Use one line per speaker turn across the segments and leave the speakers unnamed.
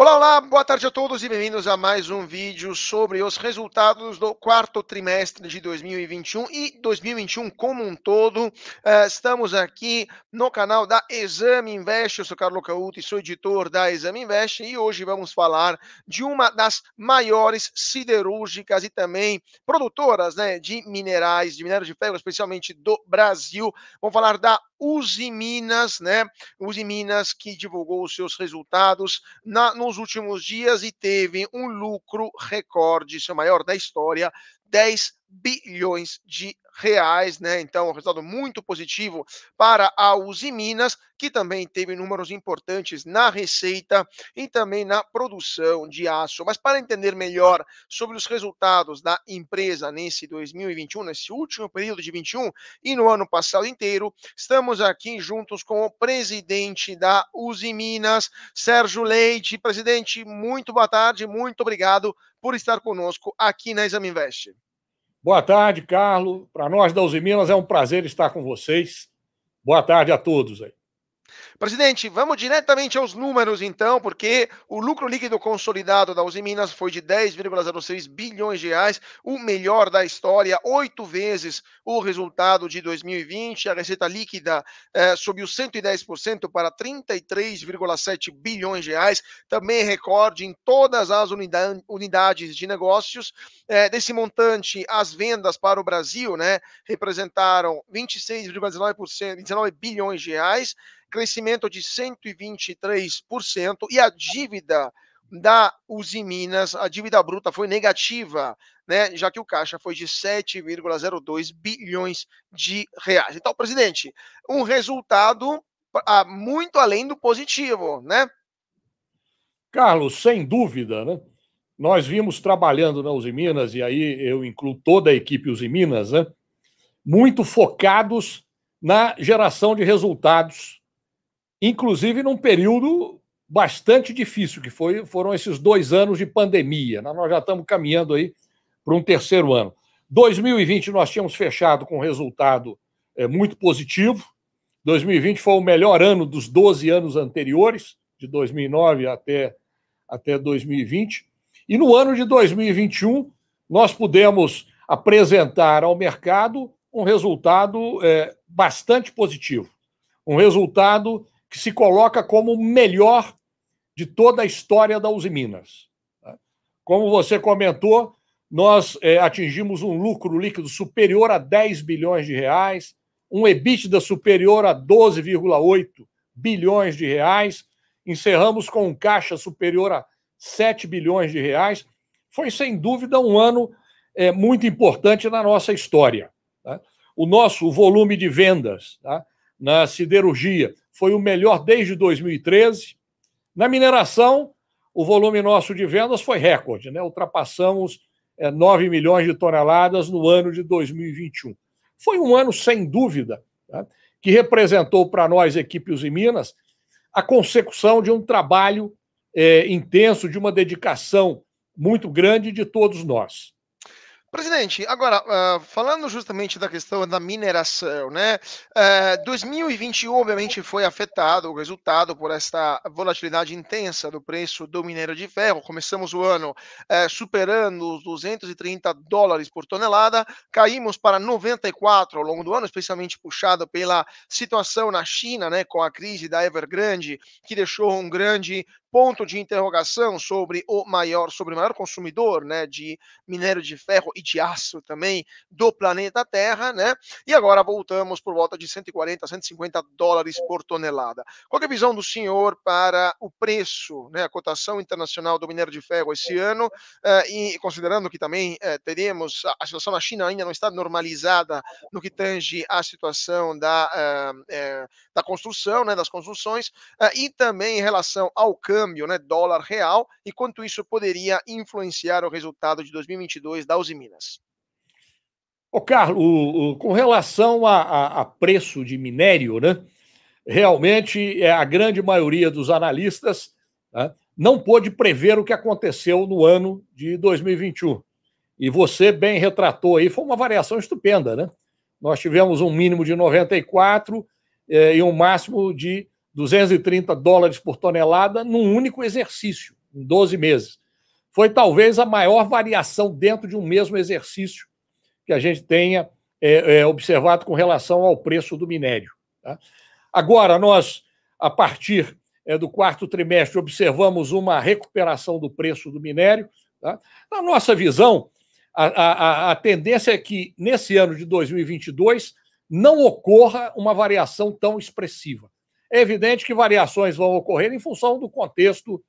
Olá, olá, boa tarde a todos e bem-vindos a mais um vídeo sobre os resultados do quarto trimestre de 2021 e 2021 como um todo. Uh, estamos aqui no canal da Exame Invest, eu sou Carlos Cauti, sou editor da Exame Invest e hoje vamos falar de uma das maiores siderúrgicas e também produtoras né, de minerais, de minério de ferro, especialmente do Brasil. Vamos falar da Uzi Minas, né? Uzi Minas que divulgou os seus resultados na, nos últimos dias e teve um lucro recorde, seu maior da história, 10 bilhões de reais, né? Então, um resultado muito positivo para a Uzi Minas, que também teve números importantes na receita e também na produção de aço. Mas para entender melhor sobre os resultados da empresa nesse 2021, nesse último período de 21 e no ano passado inteiro, estamos aqui juntos com o presidente da Uzi Minas, Sérgio Leite. Presidente, muito boa tarde, muito obrigado por estar conosco aqui na Exame Invest.
Boa tarde, Carlos. Para nós da Uzi Minas é um prazer estar com vocês. Boa tarde a todos aí.
Presidente, vamos diretamente aos números então, porque o lucro líquido consolidado da Uzi Minas foi de 10,06 bilhões de reais, o melhor da história, oito vezes o resultado de 2020. A receita líquida eh, subiu 110% para 33,7 bilhões de reais, também recorde em todas as unidade, unidades de negócios. Eh, desse montante, as vendas para o Brasil, né, representaram 26,19%, 19 bilhões de reais crescimento de 123%, e a dívida da Uzi Minas, a dívida bruta foi negativa, né, já que o caixa foi de 7,02 bilhões de reais. Então, presidente, um resultado ah, muito além do positivo, né?
Carlos, sem dúvida, né? Nós vimos trabalhando na Uzi Minas, e aí eu incluo toda a equipe Uzi Minas, né? Muito focados na geração de resultados inclusive num período bastante difícil, que foi, foram esses dois anos de pandemia. Nós já estamos caminhando aí para um terceiro ano. 2020 nós tínhamos fechado com um resultado é, muito positivo. 2020 foi o melhor ano dos 12 anos anteriores, de 2009 até, até 2020. E no ano de 2021, nós pudemos apresentar ao mercado um resultado é, bastante positivo. Um resultado que se coloca como o melhor de toda a história da Uzi Minas. Tá? Como você comentou, nós é, atingimos um lucro líquido superior a 10 bilhões de reais, um EBITDA superior a 12,8 bilhões de reais, encerramos com um caixa superior a 7 bilhões de reais. Foi, sem dúvida, um ano é, muito importante na nossa história. Tá? O nosso volume de vendas tá? na siderurgia foi o melhor desde 2013. Na mineração, o volume nosso de vendas foi recorde, né? ultrapassamos é, 9 milhões de toneladas no ano de 2021. Foi um ano, sem dúvida, né? que representou para nós, equipes e Minas, a consecução de um trabalho é, intenso, de uma dedicação muito grande de todos nós.
Presidente, agora, uh, falando justamente da questão da mineração, né? Uh, 2021, obviamente, foi afetado o resultado por esta volatilidade intensa do preço do minério de ferro. Começamos o ano uh, superando os 230 dólares por tonelada, caímos para 94 ao longo do ano, especialmente puxado pela situação na China, né? Com a crise da Evergrande, que deixou um grande ponto de interrogação sobre o maior, sobre o maior consumidor, né, de minério de ferro e de aço também do planeta Terra, né? E agora voltamos por volta de 140, 150 dólares por tonelada. Qual é a visão do senhor para o preço, né, a cotação internacional do minério de ferro esse ano, uh, e considerando que também uh, teremos a, a, situação na China ainda não está normalizada no que tange a situação da, uh, da construção, né, das construções, e também em relação ao câmbio câmbio, né, dólar real, e quanto isso poderia influenciar o resultado de 2022 da Uzi Minas.
Ô, Carlos, com relação a, a, a, preço de minério, né, realmente é, a grande maioria dos analistas né, não pôde prever o que aconteceu no ano de 2021. E você bem retratou aí, foi uma variação estupenda, né? Nós tivemos um mínimo de 94 eh, e um máximo de 230 dólares por tonelada num único exercício, em 12 meses. Foi talvez a maior variação dentro de um mesmo exercício que a gente tenha é, é, observado com relação ao preço do minério. Tá? Agora, nós, a partir é, do quarto trimestre, observamos uma recuperação do preço do minério. Tá? Na nossa visão, a, a, a tendência é que nesse ano de 2022 não ocorra uma variação tão expressiva. É evidente que variações vão ocorrer em função do contexto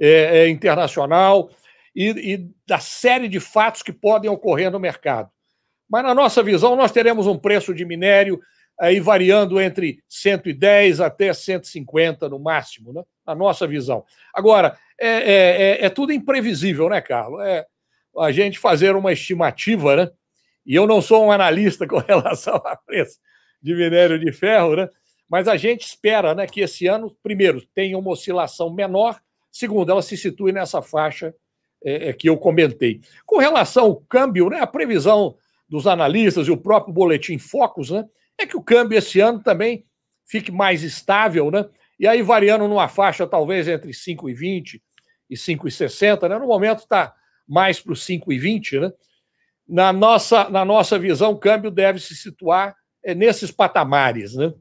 é, é, internacional e, e, da série de fatos que podem ocorrer no mercado. Mas, na nossa visão, nós teremos um preço de minério aí variando entre 110 até 150 no máximo, né? na nossa visão. Agora, é, é, é, é tudo imprevisível, né, Carlos? É a gente fazer uma estimativa, né? E eu não sou um analista com relação a preço de minério de ferro, né? Mas a gente espera né, que esse ano, primeiro, tenha uma oscilação menor, segundo, ela se situe nessa faixa é, é, que eu comentei. Com relação ao câmbio, né, a previsão dos analistas e o próprio boletim Focus né, é que o câmbio esse ano também fique mais estável, né? E aí variando numa faixa talvez entre 5,20 e 5,60, né? No momento está mais para os 5,20, né? Na nossa, na nossa visão, o câmbio deve se situar é, nesses patamares, né?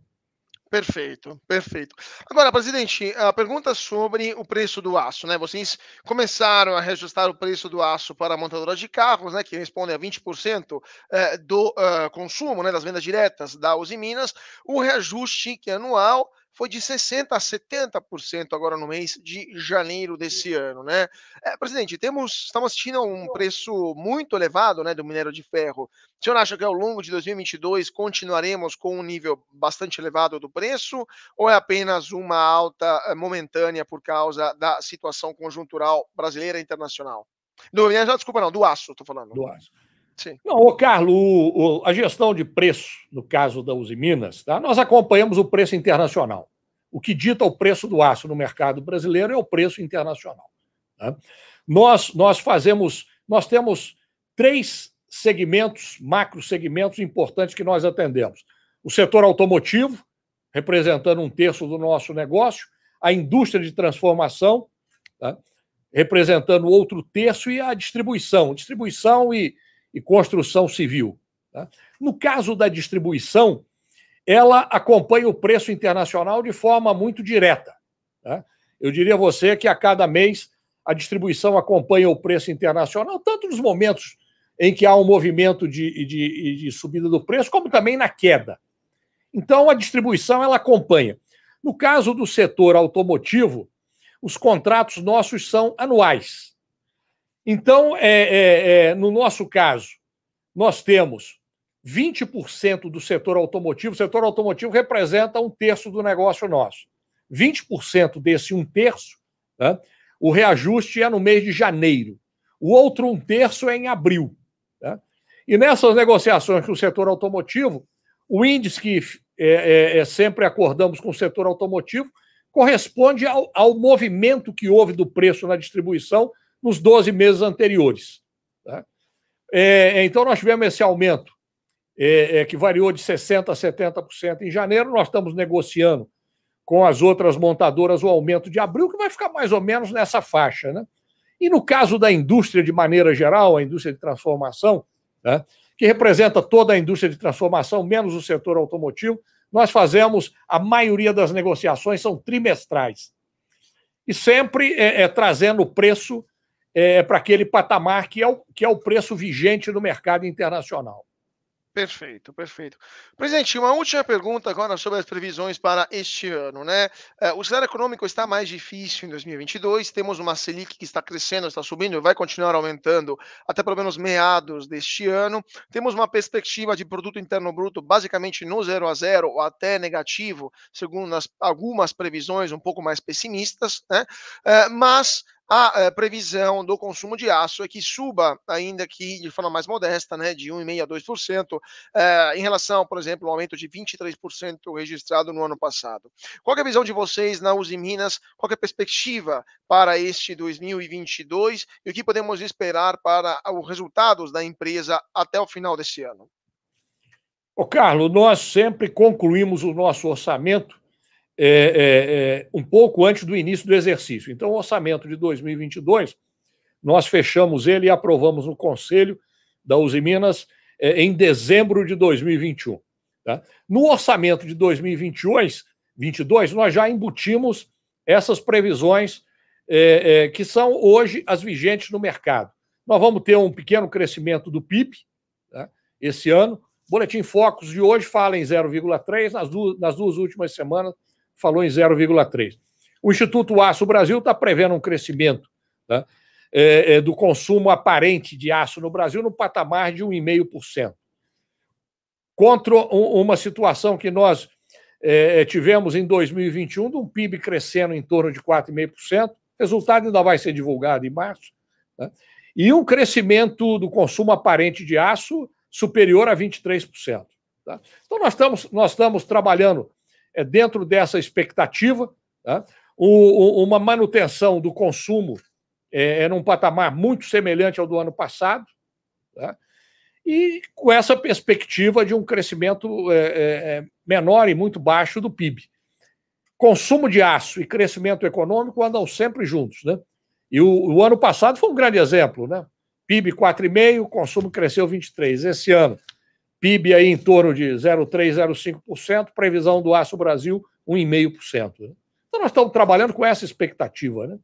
Perfeito, perfeito. Agora, presidente, a pergunta sobre o preço do aço, né? Vocês começaram a reajustar o preço do aço para a montadora de carros, né? Que responde a 20% eh, do uh, consumo, né? Das vendas diretas da Uzi Minas. O reajuste que é anual foi de 60% a 70% agora no mês de janeiro desse ano, né? É, presidente, temos, estamos assistindo a um preço muito elevado né, do minério de ferro. O senhor acha que ao longo de 2022 continuaremos com um nível bastante elevado do preço ou é apenas uma alta eh, momentânea por causa da situação conjuntural brasileira e internacional? Do, desculpa, não, do aço, estou falando.
Do aço. Sim. Não, ô Carlos, o, o, a gestão de preço, no caso da Uzi Minas, tá? nós acompanhamos o preço internacional. O que dita o preço do aço no mercado brasileiro é o preço internacional. Tá? Nós, nós fazemos, nós temos três segmentos, macro segmentos importantes que nós atendemos. O setor automotivo, representando um terço do nosso negócio, a indústria de transformação, tá? representando outro terço, e a distribuição. Distribuição e, e construção civil. Tá? No caso da distribuição, ela acompanha o preço internacional de forma muito direta. Tá? Eu diria a você que a cada mês a distribuição acompanha o preço internacional, tanto nos momentos em que há um movimento de, de, de subida do preço, como também na queda. Então, a distribuição ela acompanha. No caso do setor automotivo, os contratos nossos são anuais. Então, é, é, é, no nosso caso, nós temos 20% do setor automotivo. O setor automotivo representa um terço do negócio nosso. 20% desse um terço, né, o reajuste é no mês de janeiro. O outro um terço é em abril. Né? E nessas negociações com o setor automotivo, o índice que é, é, é, sempre acordamos com o setor automotivo corresponde ao, ao movimento que houve do preço na distribuição nos 12 meses anteriores. Tá? É, então, nós tivemos esse aumento é, é, que variou de 60% a 70% em janeiro. Nós estamos negociando com as outras montadoras o aumento de abril, que vai ficar mais ou menos nessa faixa. Né? E no caso da indústria de maneira geral, a indústria de transformação, né, que representa toda a indústria de transformação, menos o setor automotivo, nós fazemos, a maioria das negociações são trimestrais. E sempre é, é trazendo o preço é, para aquele patamar que é, o, que é o preço vigente no mercado internacional.
Perfeito, perfeito. Presidente, uma última pergunta agora sobre as previsões para este ano, né? É, o cenário econômico está mais difícil em 2022, temos uma Selic que está crescendo, está subindo vai continuar aumentando até pelo menos meados deste ano. Temos uma perspectiva de produto interno bruto basicamente no zero a zero ou até negativo, segundo as, algumas previsões um pouco mais pessimistas, né? É, mas a eh, previsão do consumo de aço é que suba, ainda que de forma mais modesta, né, de 1,5% a 2%, eh, em relação, por exemplo, ao aumento de 23% registrado no ano passado. Qual é a visão de vocês na Uzi Minas? Qual é a perspectiva para este 2022 e o que podemos esperar para os resultados da empresa até o final desse ano?
Ô Carlos, nós sempre concluímos o nosso orçamento é, é, é, um pouco antes do início do exercício. Então, o orçamento de 2022, nós fechamos ele e aprovamos no Conselho da Uzi Minas é, em dezembro de 2021. Tá? No orçamento de 2022, 22, nós já embutimos essas previsões é, é, que são hoje as vigentes no mercado. Nós vamos ter um pequeno crescimento do PIB tá? esse ano. O Boletim Focus de hoje fala em 0,3, nas nas duas últimas semanas falou em 0,3. O Instituto Aço Brasil está prevendo um crescimento tá? é, é, do consumo aparente de aço no Brasil no patamar de 1,5%. Contra uma situação que nós é, é, tivemos em 2021, de um PIB crescendo em torno de 4,5%, o resultado ainda vai ser divulgado em março, né? e um crescimento do consumo aparente de aço superior a 23%. Tá? Então, nós estamos, nós estamos trabalhando é, dentro dessa expectativa, tá? o, o, uma manutenção do consumo é, num patamar muito semelhante ao do ano passado, tá? e com essa perspectiva de um crescimento é, é, é, menor e muito baixo do PIB. Consumo de aço e crescimento econômico andam sempre juntos, né? E o, o ano passado foi um grande exemplo, né? PIB 4,5%, consumo cresceu 23%. Esse ano, PIB aí em torno de 0,3%, 0,5%, previsão do Aço Brasil 1,5%. Né? Então nós estamos trabalhando com essa expectativa, né?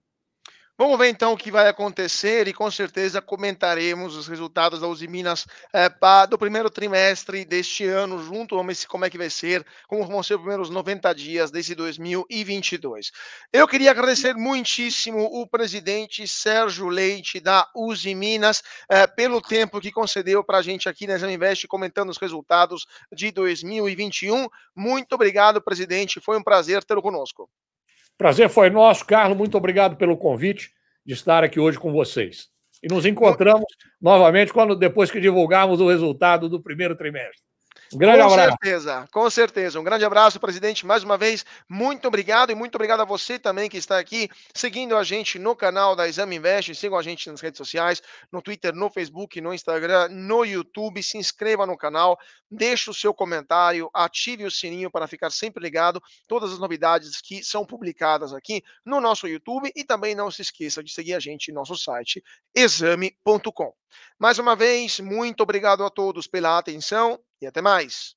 Vamos ver então o que vai acontecer e com certeza comentaremos os resultados da Uzi Minas é, do primeiro trimestre deste ano junto. Vamos ver como é que vai ser, como vão ser os primeiros 90 dias desse 2022. Eu queria agradecer muitíssimo o presidente Sérgio Leite da Uzi Minas é, pelo tempo que concedeu para a gente aqui na Exame Invest comentando os resultados de 2021. Muito obrigado, presidente. Foi um prazer tê-lo conosco.
Prazer foi nosso, Carlos. Muito obrigado pelo convite de estar aqui hoje com vocês. E nos encontramos novamente quando depois que divulgarmos o resultado do primeiro trimestre.
Um grande com abraço. Com certeza, com certeza. Um grande abraço, presidente. Mais uma vez, muito obrigado e muito obrigado a você também que está aqui seguindo a gente no canal da Exame Invest. Sigam a gente nas redes sociais, no Twitter, no Facebook, no Instagram, no YouTube. Se inscreva no canal, deixe o seu comentário, ative o sininho para ficar sempre ligado todas as novidades que são publicadas aqui no nosso YouTube e também não se esqueça de seguir a gente no nosso site exame.com. Mais uma vez, muito obrigado a todos pela atenção e até mais.